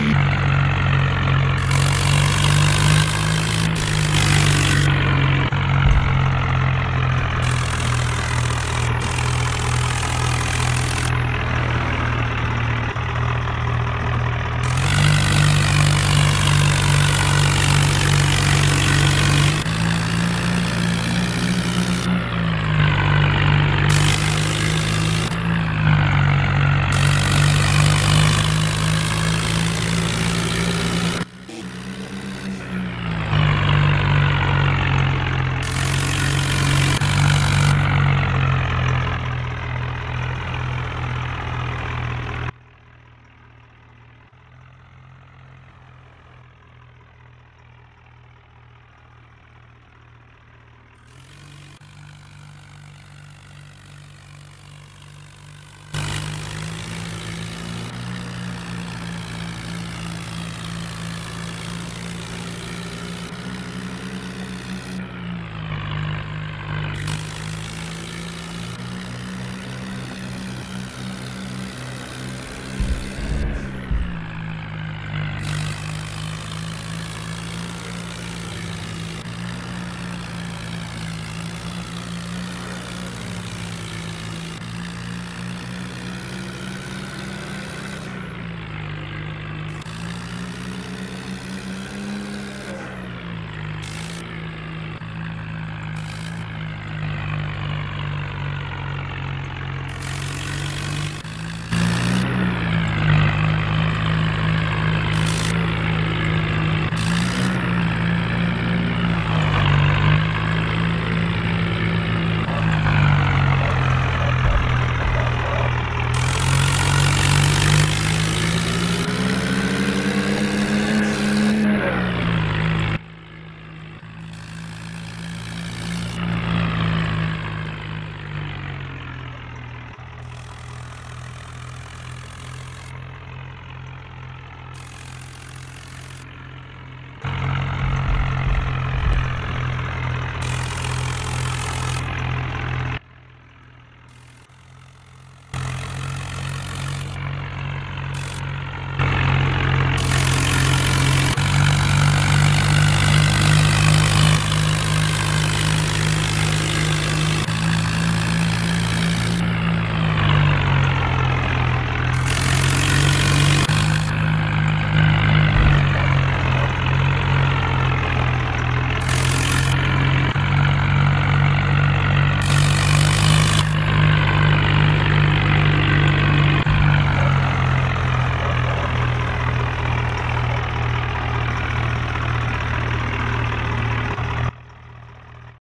Yeah.